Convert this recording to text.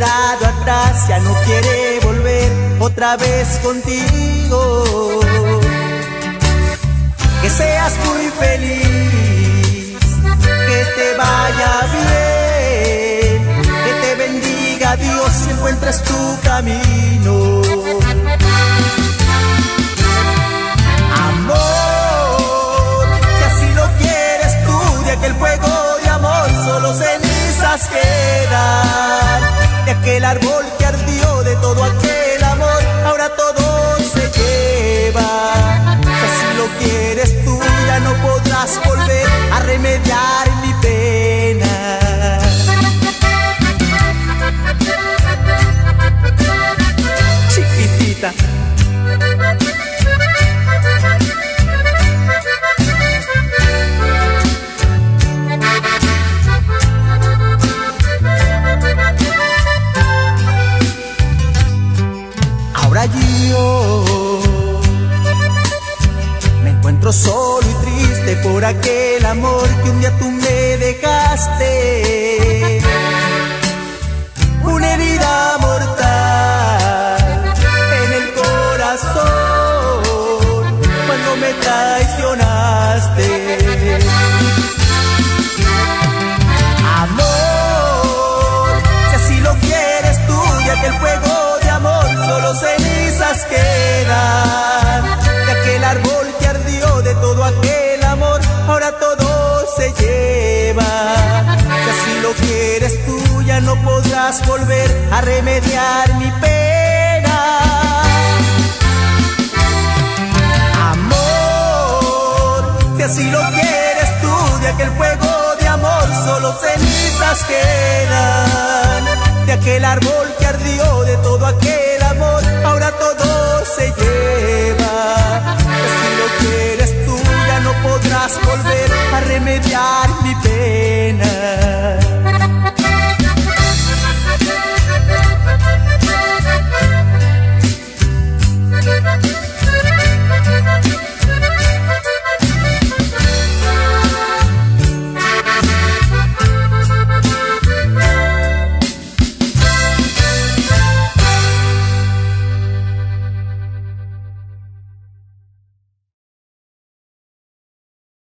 atrás, ya no quiere volver otra vez contigo. Que seas muy feliz, que te vaya bien, que te bendiga Dios y encuentres tu camino. Amor, si así lo quieres tú, de aquel fuego de amor solo cenizas quedan, aquel árbol que ardió, de todo aquel amor, ahora todo se lleva. Si lo quieres tú, ya no podrás volver a remediar Me encuentro solo y triste por aquel amor que un día tú me dejaste. Todo aquel amor, ahora todo se lleva. Si así lo quieres tú, ya no podrás volver a remediar mi pena. Amor, si así lo quieres tú, de aquel fuego de amor solo cenizas quedan. De aquel árbol